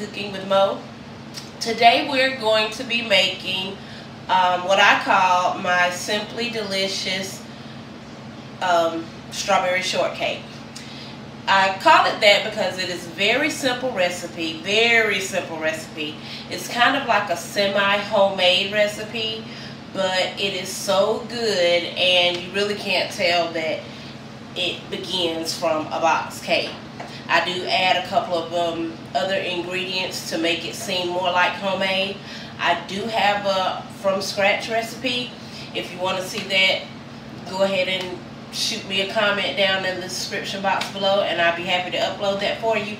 Cooking with Mo. Today we're going to be making um, what I call my Simply Delicious um, Strawberry Shortcake. I call it that because it is a very simple recipe, very simple recipe. It's kind of like a semi-homemade recipe, but it is so good and you really can't tell that it begins from a box cake. I do add a couple of um, other ingredients to make it seem more like homemade. I do have a from scratch recipe. If you want to see that, go ahead and shoot me a comment down in the description box below and I'll be happy to upload that for you.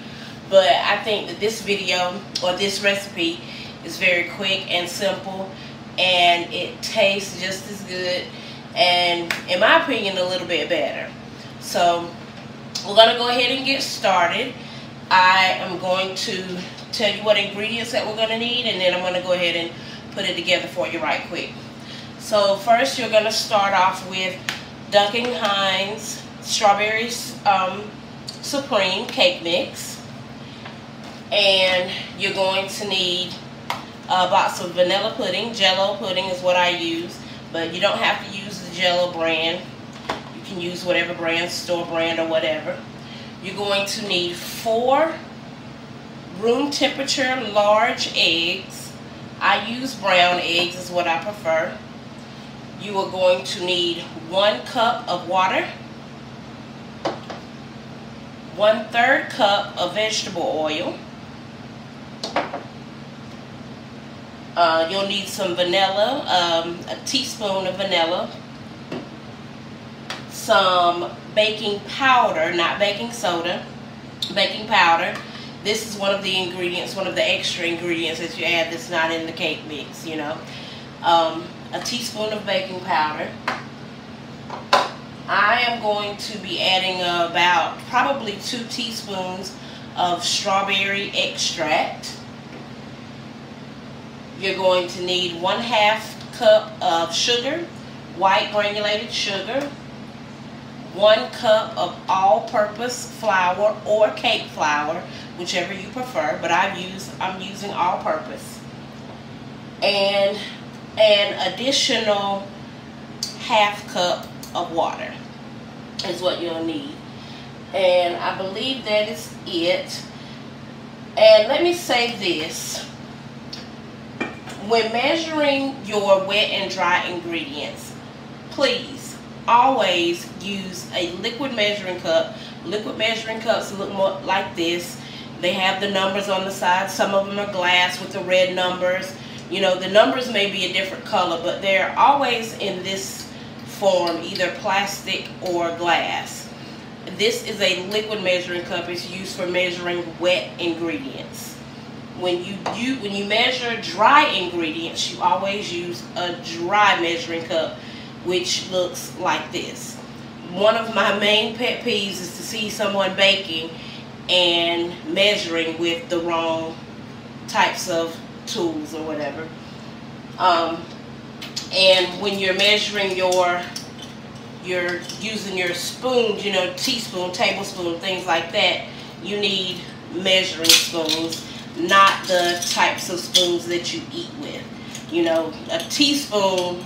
But I think that this video or this recipe is very quick and simple and it tastes just as good and in my opinion a little bit better. So we're going to go ahead and get started. I am going to tell you what ingredients that we're going to need and then I'm going to go ahead and put it together for you right quick. So first you're going to start off with Duncan Hines Strawberries um, Supreme Cake Mix. And you're going to need a box of vanilla pudding. Jello pudding is what I use. But you don't have to use the Jello brand can use whatever brand, store brand or whatever. You're going to need four room temperature large eggs. I use brown eggs is what I prefer. You are going to need one cup of water, one third cup of vegetable oil. Uh, you'll need some vanilla, um, a teaspoon of vanilla, some baking powder, not baking soda, baking powder. This is one of the ingredients, one of the extra ingredients that you add that's not in the cake mix, you know. Um, a teaspoon of baking powder. I am going to be adding about probably two teaspoons of strawberry extract. You're going to need one half cup of sugar, white granulated sugar, one cup of all-purpose flour or cake flour, whichever you prefer, but I've used, I'm using all-purpose. And an additional half cup of water is what you'll need. And I believe that is it. And let me say this. When measuring your wet and dry ingredients, please always use a liquid measuring cup. Liquid measuring cups look more like this. They have the numbers on the side. Some of them are glass with the red numbers. You know, the numbers may be a different color, but they're always in this form, either plastic or glass. This is a liquid measuring cup. It's used for measuring wet ingredients. When you, you, when you measure dry ingredients, you always use a dry measuring cup which looks like this. One of my main pet peeves is to see someone baking and measuring with the wrong types of tools or whatever. Um, and when you're measuring your, you're using your spoons, you know, teaspoon, tablespoon, things like that, you need measuring spoons, not the types of spoons that you eat with. You know, a teaspoon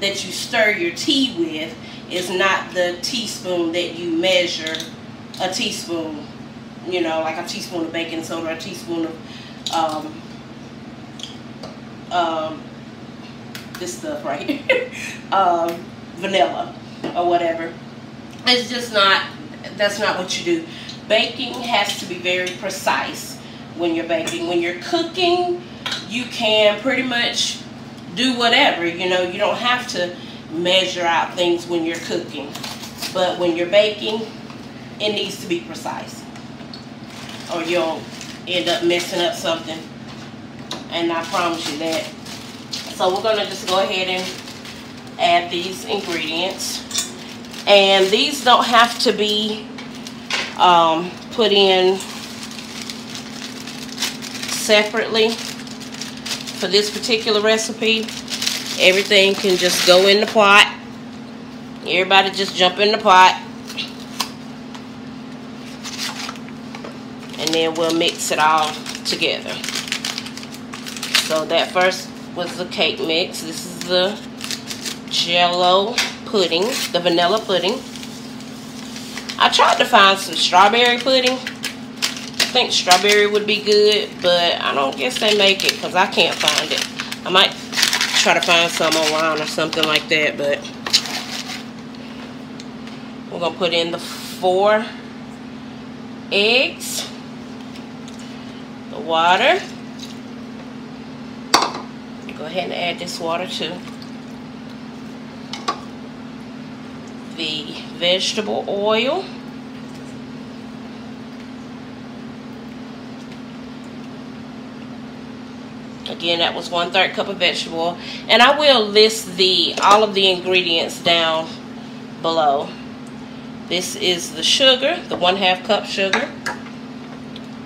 that you stir your tea with is not the teaspoon that you measure a teaspoon, you know, like a teaspoon of baking soda, a teaspoon of um, um, this stuff right here, um, vanilla or whatever. It's just not, that's not what you do. Baking has to be very precise when you're baking. When you're cooking, you can pretty much do whatever. You know, you don't have to measure out things when you're cooking. But when you're baking, it needs to be precise. Or you'll end up messing up something. And I promise you that. So we're going to just go ahead and add these ingredients. And these don't have to be um, put in separately for this particular recipe. Everything can just go in the pot. Everybody just jump in the pot. And then we'll mix it all together. So that first was the cake mix. This is the jello pudding, the vanilla pudding. I tried to find some strawberry pudding. Think strawberry would be good, but I don't guess they make it because I can't find it. I might try to find some online or something like that, but we're going to put in the four eggs, the water. Go ahead and add this water too. The vegetable oil. Again, that was one third cup of vegetable. And I will list the all of the ingredients down below. This is the sugar, the one half cup sugar,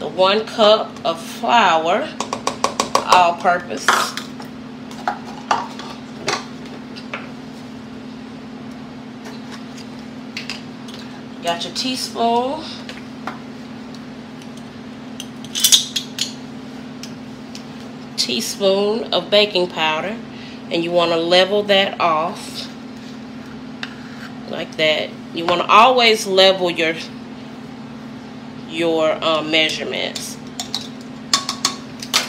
the one cup of flour, all purpose. Got your teaspoon. Teaspoon of baking powder. And you want to level that off like that. You want to always level your your um, measurements.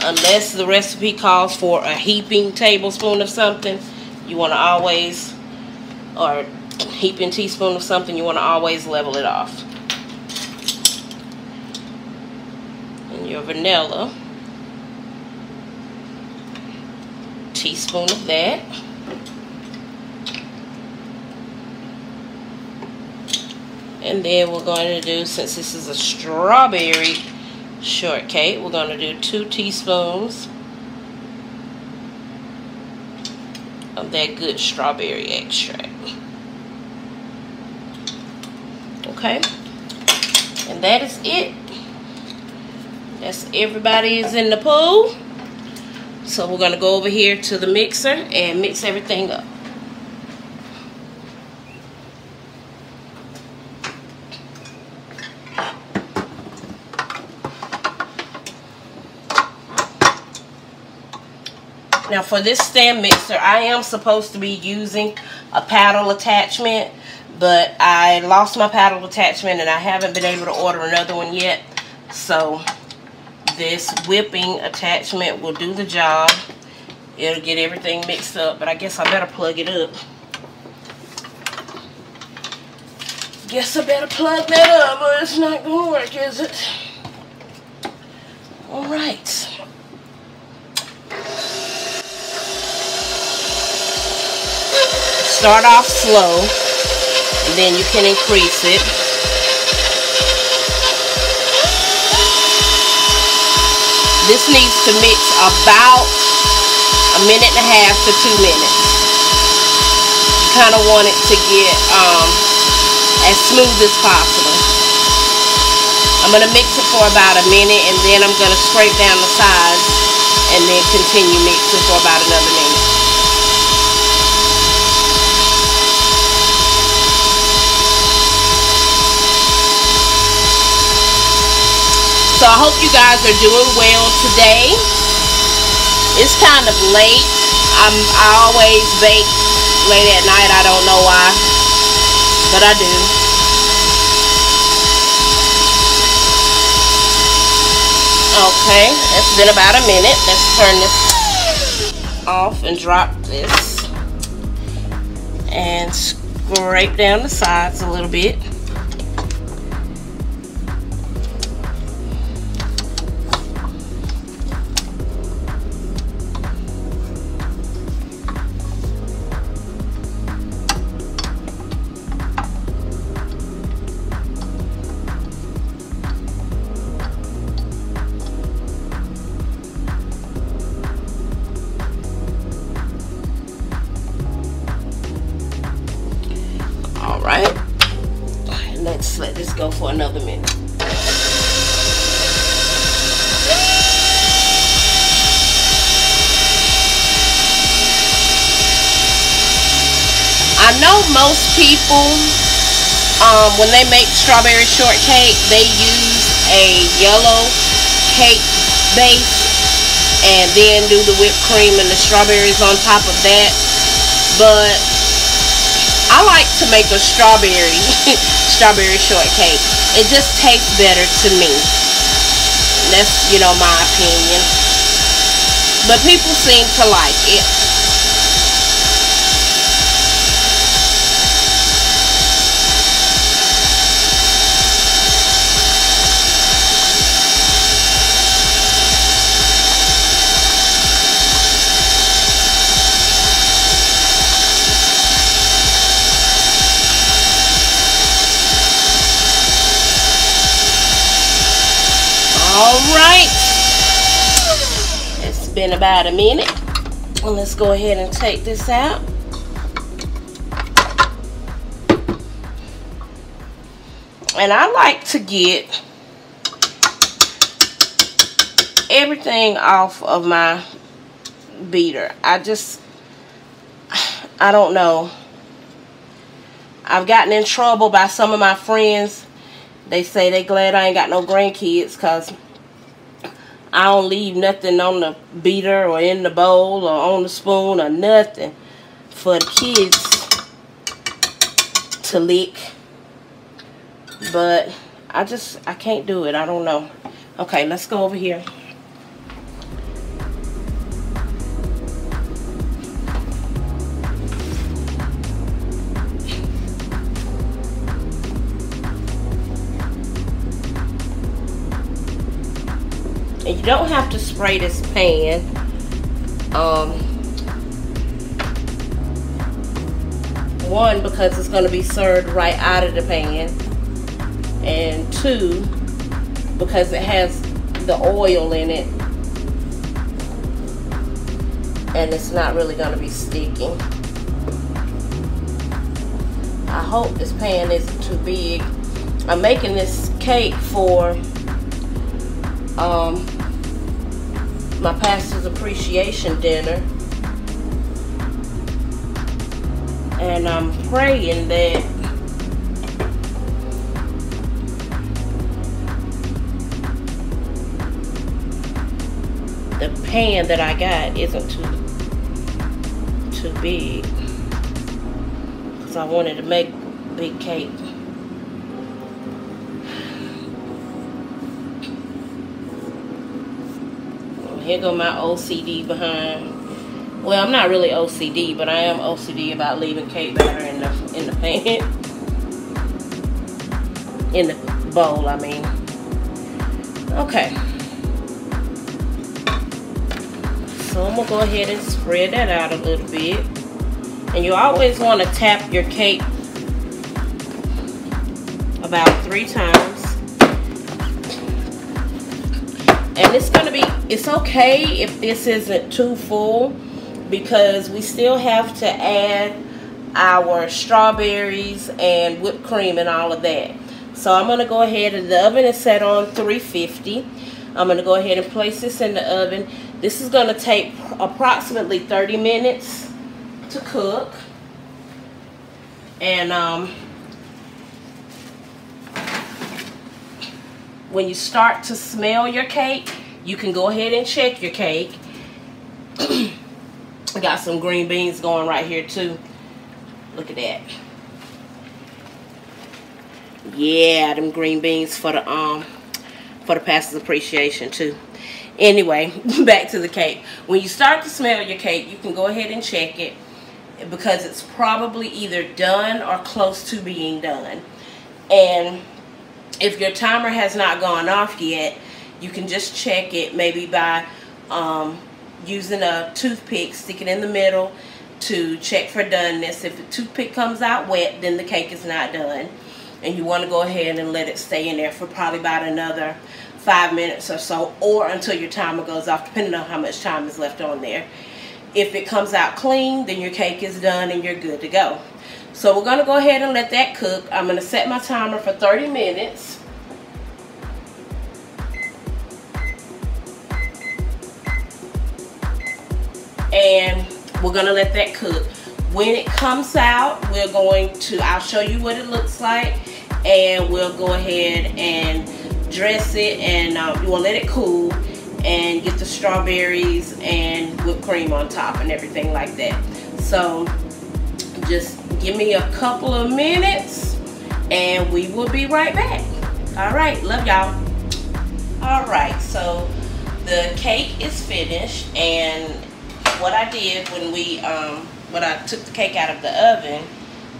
Unless the recipe calls for a heaping tablespoon of something, you want to always, or heaping teaspoon of something, you want to always level it off. And your vanilla, teaspoon of that. And then we're going to do, since this is a strawberry shortcake, we're going to do two teaspoons of that good strawberry extract. Okay? And that is it. That's everybody is in the pool. So we're going to go over here to the mixer and mix everything up. Now for this stand mixer, I am supposed to be using a paddle attachment, but I lost my paddle attachment and I haven't been able to order another one yet. So this whipping attachment will do the job. It'll get everything mixed up, but I guess I better plug it up. Guess I better plug that up, but it's not going to work, is it? All right. Start off slow, and then you can increase it. This needs to mix about a minute and a half to two minutes. You kind of want it to get um, as smooth as possible. I'm going to mix it for about a minute and then I'm going to scrape down the sides and then continue mixing for about another minute. So I hope you guys are doing well today. It's kind of late. I'm I always bake late at night. I don't know why, but I do. Okay, it's been about a minute. Let's turn this off and drop this and scrape down the sides a little bit. Go for another minute. I know most people, um, when they make strawberry shortcake, they use a yellow cake base and then do the whipped cream and the strawberries on top of that. But I like to make a strawberry strawberry shortcake. It just tastes better to me. That's, you know, my opinion. But people seem to like it. All right. It's been about a minute. Well, let's go ahead and take this out. And I like to get everything off of my beater. I just, I don't know. I've gotten in trouble by some of my friends they say they glad I ain't got no grandkids because I don't leave nothing on the beater or in the bowl or on the spoon or nothing for the kids to lick. But I just, I can't do it. I don't know. Okay, let's go over here. And you don't have to spray this pan. Um, one, because it's going to be served right out of the pan. And two, because it has the oil in it. And it's not really going to be sticking. I hope this pan isn't too big. I'm making this cake for um, my pastor's appreciation dinner. And I'm praying that the pan that I got isn't too too big. Because I wanted to make big cake. Here go my OCD behind. Well, I'm not really OCD, but I am OCD about leaving cake batter in the in the pan. in the bowl, I mean. Okay. So I'm gonna go ahead and spread that out a little bit. And you always want to tap your cake about three times. And it's to be, it's okay if this isn't too full because we still have to add our strawberries and whipped cream and all of that. So I'm going to go ahead and the oven is set on 350. I'm going to go ahead and place this in the oven. This is going to take approximately 30 minutes to cook. And um, when you start to smell your cake, you can go ahead and check your cake. I got some green beans going right here too. Look at that. Yeah, them green beans for the um for the pastor's appreciation too. Anyway, back to the cake. When you start to smell your cake, you can go ahead and check it because it's probably either done or close to being done. And if your timer has not gone off yet, you can just check it maybe by um, using a toothpick, stick it in the middle to check for doneness. If the toothpick comes out wet, then the cake is not done. And you want to go ahead and let it stay in there for probably about another five minutes or so, or until your timer goes off, depending on how much time is left on there. If it comes out clean, then your cake is done and you're good to go. So we're going to go ahead and let that cook. I'm going to set my timer for 30 minutes. And we're to let that cook. When it comes out, we're going to, I'll show you what it looks like. And we'll go ahead and dress it and uh, you want to let it cool. and get the strawberries and whipped cream on top and everything like that. So just give me a couple of minutes and we will be right back. All right, love y'all. All right, so the cake is finished and what I did when we, um, when I took the cake out of the oven,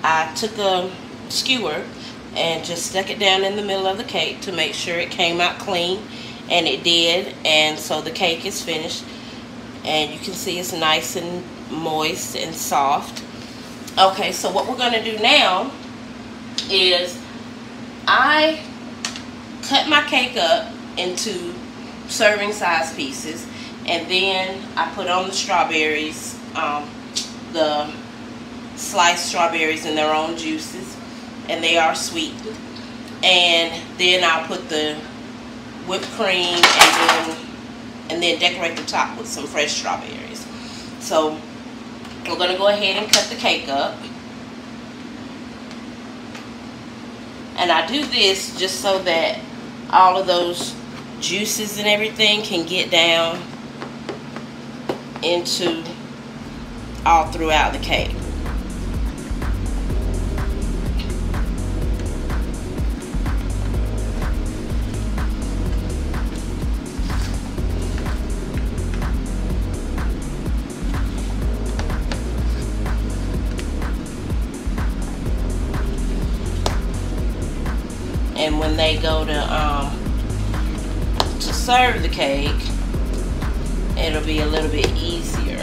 I took a skewer and just stuck it down in the middle of the cake to make sure it came out clean and it did and so the cake is finished. And you can see it's nice and moist and soft. Okay so what we're going to do now is I cut my cake up into serving size pieces and then I put on the strawberries um, the sliced strawberries in their own juices and they are sweet. And then I'll put the whipped cream and then and then decorate the top with some fresh strawberries. So we're gonna go ahead and cut the cake up. And I do this just so that all of those juices and everything can get down into all throughout the cake. And when they go to um, to serve the cake it'll be a little bit easier.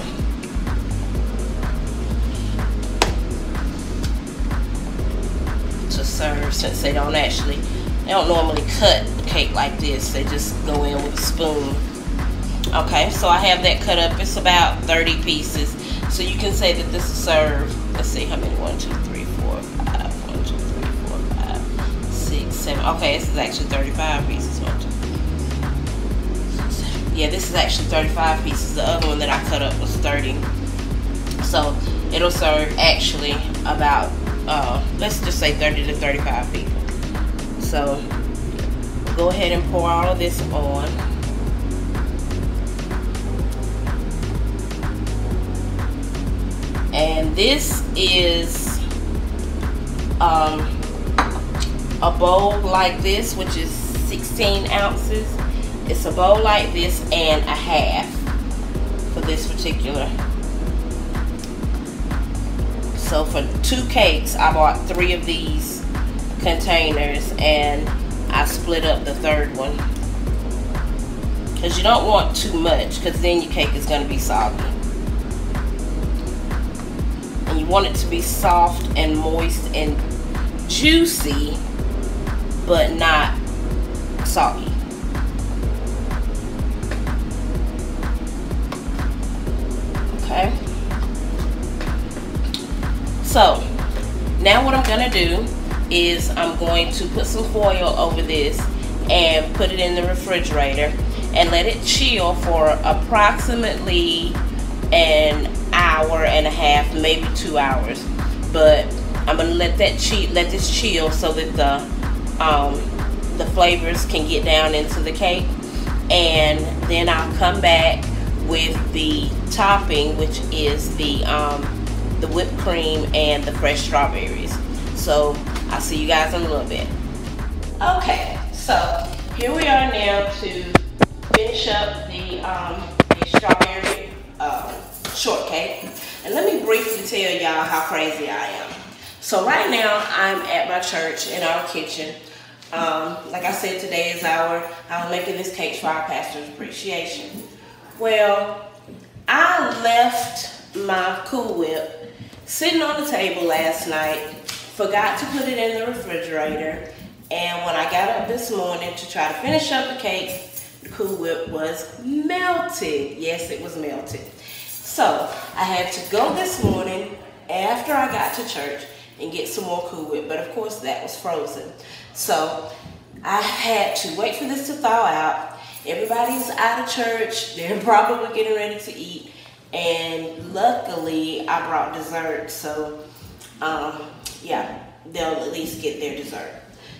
To serve since they don't actually they don't normally cut cake like this. They just go in with a spoon. Okay so I have that cut up. It's about 30 pieces. So you can say that this is served. Let's see how many. One two three four five. Seven. Okay, this is actually 35 pieces. Yeah, this is actually 35 pieces. The other one that I cut up was 30. So it'll serve actually about, uh, let's just say 30 to 35 people. So go ahead and pour all of this on. And this is um, a bowl like this, which is 16 ounces. It's a bowl like this and a half for this particular. So for two cakes, I bought three of these containers and I split up the third one. Because you don't want too much because then your cake is going to be soggy. And you want it to be soft and moist and juicy but not soggy. So, now what I'm going to do is I'm going to put some foil over this and put it in the refrigerator and let it chill for approximately an hour and a half, maybe two hours. But I'm gonna let that chill, let this chill so that the um, the flavors can get down into the cake. And then I'll come back with the topping, which is the, um, the whipped cream and the fresh strawberries. So I'll see you guys in a little bit. Okay, so here we are now to finish up the, um, the strawberry uh, shortcake. And let me briefly tell y'all how crazy I am. So right now I'm at my church in our kitchen um, like I said, today is our, I'm making this cake for our pastor's appreciation. Well, I left my Cool Whip sitting on the table last night, forgot to put it in the refrigerator, and when I got up this morning to try to finish up the cake, the Cool Whip was melted. Yes, it was melted. So I had to go this morning after I got to church and get some more Cool Whip, but of course that was frozen. So I had to wait for this to thaw out. Everybody's out of church. They're probably getting ready to eat. And luckily, I brought dessert. So, um, yeah, they'll at least get their dessert.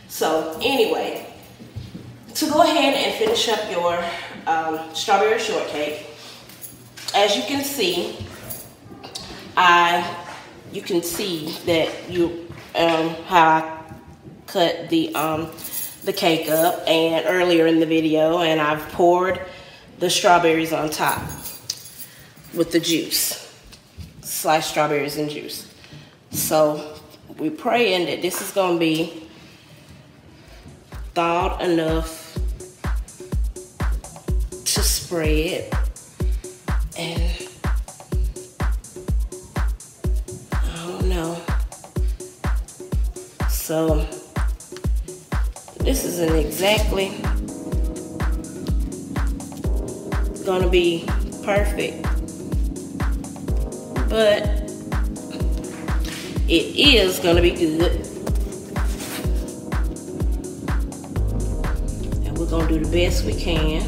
So, anyway, to go ahead and finish up your um, strawberry shortcake. As you can see, I you can see that you um, how I cut the um, the cake up and earlier in the video and I've poured the strawberries on top with the juice sliced strawberries and juice. So we're praying that this is going to be thawed enough to spread and I don't know. So this isn't exactly gonna be perfect, but it is gonna be good. And we're gonna do the best we can.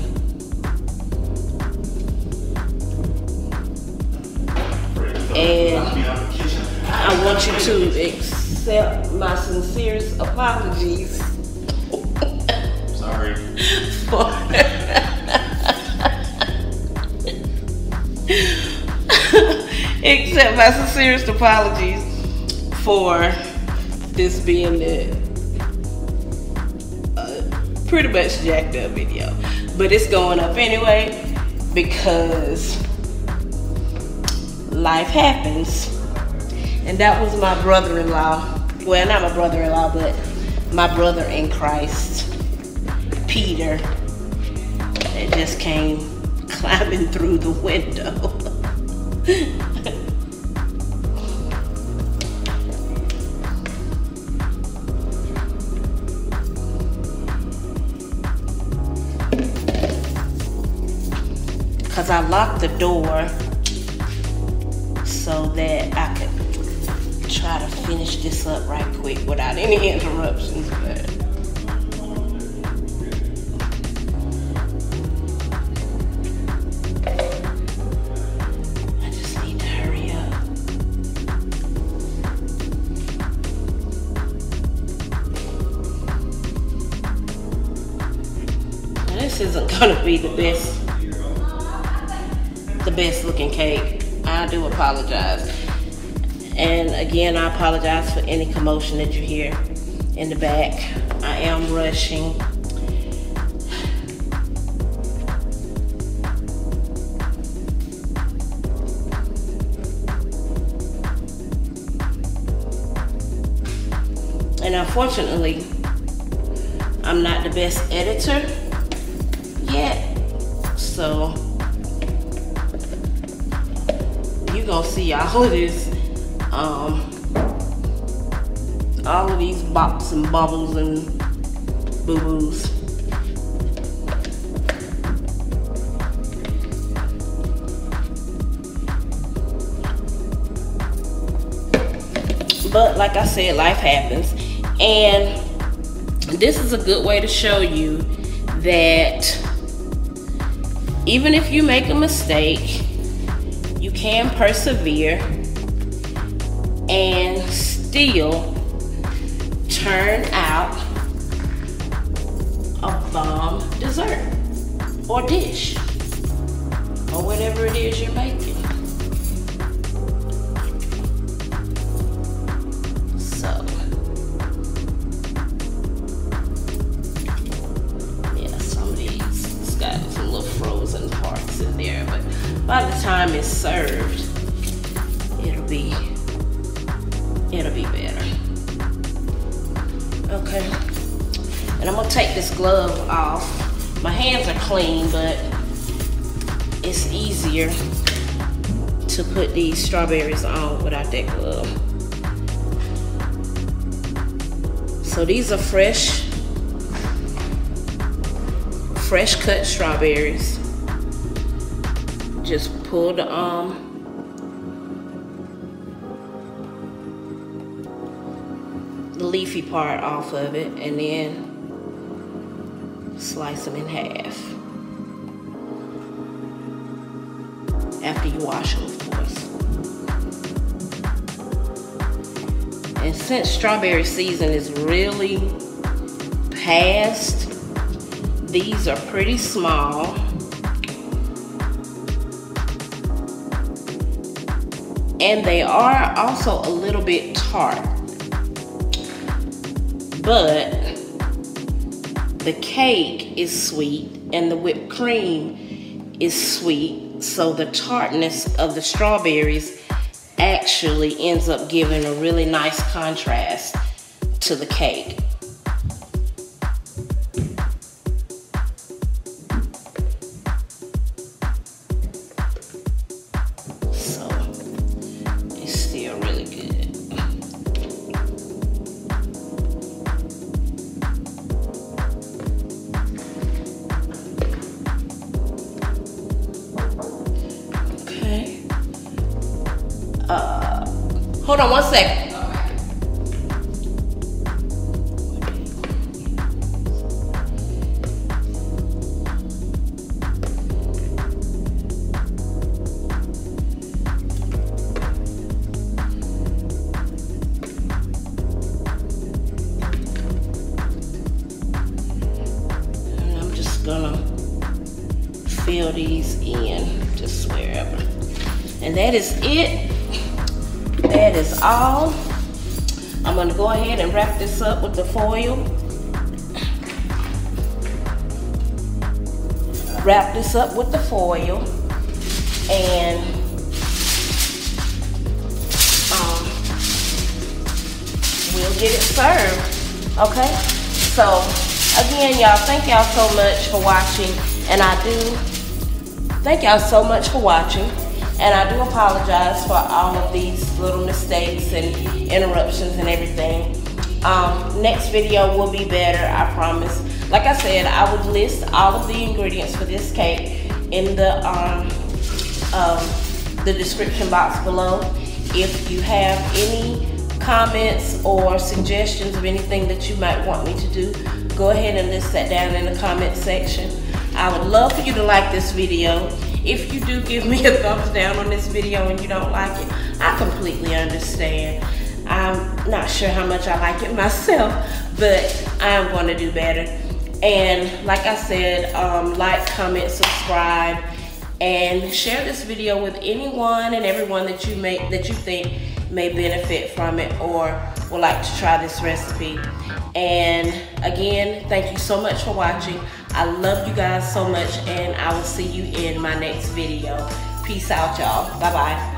And I want you to accept my sincerest apologies Sorry. Accept my sincerest apologies for this being the uh, pretty much jacked up video. But it's going up anyway because life happens. And that was my brother-in-law. Well, not my brother-in-law, but my brother in Christ. Peter that just came climbing through the window. I locked the door so that I could try to finish this up right quick without any interruptions. But I just need to hurry up. This isn't gonna be the best the best looking cake. I do apologize. And again, I apologize for any commotion that you hear in the back. I am rushing. And unfortunately, I'm not the best editor yet. So you gonna see all of this, um, all of these bops and bubbles and boo-boos. But like I said, life happens. And this is a good way to show you that even if you make a mistake, can persevere and still turn out a bomb dessert or dish or whatever it is you're making. Strawberries on without that glove. So these are fresh, fresh cut strawberries. Just pull the um the leafy part off of it and then slice them in half. After you wash them And since strawberry season is really past, these are pretty small. And they are also a little bit tart. But the cake is sweet and the whipped cream is sweet. So the tartness of the strawberries actually ends up giving a really nice contrast to the cake. On one second. With the foil. Wrap this up with the foil and um, we'll get it served, okay? So again, y'all, thank y'all so much for watching and I do thank y'all so much for watching. And I do apologize for all of these little mistakes and interruptions and everything. Um, next video will be better, I promise. Like I said, I would list all of the ingredients for this cake in the um, um, the description box below. If you have any comments or suggestions of anything that you might want me to do, go ahead and list that down in the comment section. I would love for you to like this video if you do give me a thumbs down on this video and you don't like it, I completely understand. I'm not sure how much I like it myself, but I'm going to do better. And like I said, um, like, comment, subscribe, and share this video with anyone and everyone that you may that you think may benefit from it or would like to try this recipe. And again, thank you so much for watching. I love you guys so much and I will see you in my next video. Peace out, y'all. Bye-bye.